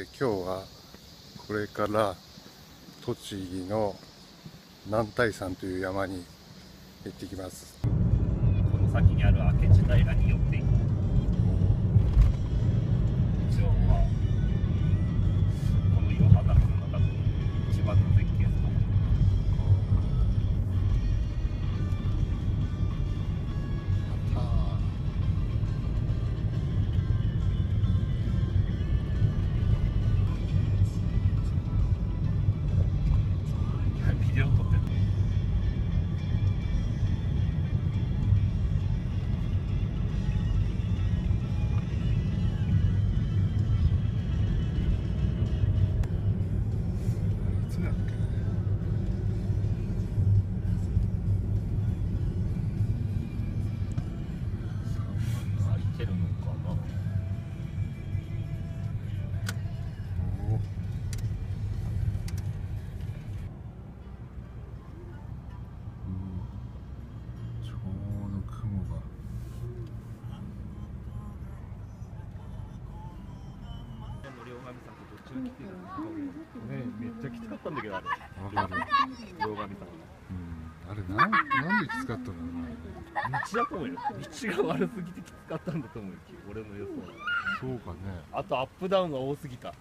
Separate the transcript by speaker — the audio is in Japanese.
Speaker 1: え今日はこれから栃木の南大山という山に行ってきます。
Speaker 2: この先にある明智平に寄っていく。
Speaker 1: なんだけ
Speaker 2: 空いてるのかな
Speaker 1: おーうん。ちょうど雲が。
Speaker 2: 両神さんちが来てるのかねめっちゃきつかったんだけどあれ
Speaker 1: わかる
Speaker 2: 両神さん
Speaker 1: うん。あれなんなんできつかったんだろうな
Speaker 2: 道だと思うよ。道が悪すぎてきつかったんだと思うよ。俺の予想は。
Speaker 1: そうかね。
Speaker 2: あとアップダウンが多すぎた。
Speaker 1: あ